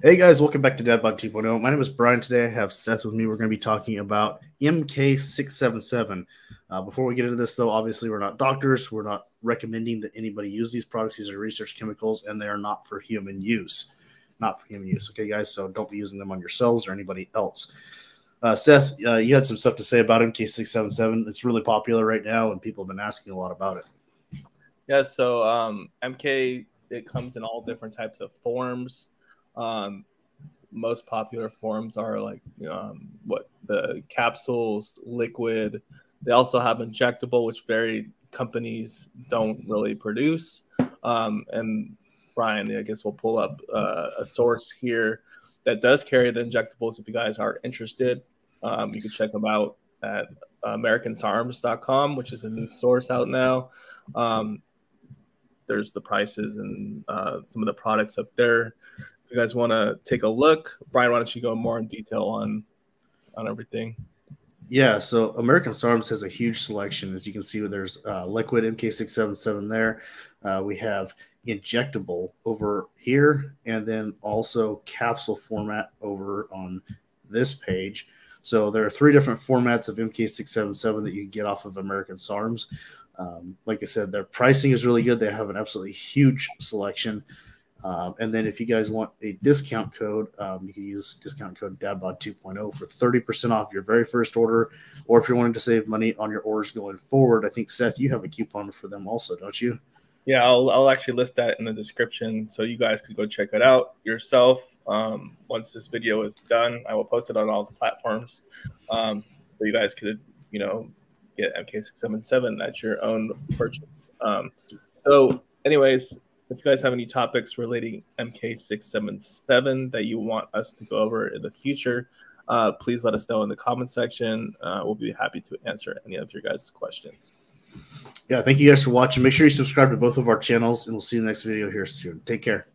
Hey guys, welcome back to Dadbod 2.0. My name is Brian. Today I have Seth with me. We're going to be talking about MK677. Uh, before we get into this, though, obviously we're not doctors. We're not recommending that anybody use these products. These are research chemicals, and they are not for human use. Not for human use, okay, guys? So don't be using them on yourselves or anybody else. Uh, Seth, uh, you had some stuff to say about MK677. It's really popular right now, and people have been asking a lot about it. Yeah, so um, MK, it comes in all different types of forms um, most popular forms are like um, what the capsules, liquid. They also have injectable, which very companies don't really produce. Um, and Brian, I guess we'll pull up uh, a source here that does carry the injectables. If you guys are interested, um, you can check them out at AmericanSarms.com, which is a new source out now. Um, there's the prices and uh, some of the products up there you guys want to take a look, Brian, why don't you go more in detail on on everything? Yeah, so American SARMs has a huge selection. As you can see, there's uh, liquid MK677 there. Uh, we have injectable over here, and then also capsule format over on this page. So there are three different formats of MK677 that you get off of American SARMs. Um, like I said, their pricing is really good. They have an absolutely huge selection. Um, and then if you guys want a discount code, um, you can use discount code DADBOD 2.0 for 30% off your very first order. Or if you're wanting to save money on your orders going forward, I think, Seth, you have a coupon for them also, don't you? Yeah, I'll, I'll actually list that in the description so you guys can go check it out yourself. Um, once this video is done, I will post it on all the platforms um, so you guys could, you know, get MK677 at your own purchase. Um, so, anyways, if you guys have any topics relating MK677 that you want us to go over in the future, uh, please let us know in the comment section. Uh, we'll be happy to answer any of your guys' questions. Yeah, thank you guys for watching. Make sure you subscribe to both of our channels, and we'll see you in the next video here soon. Take care.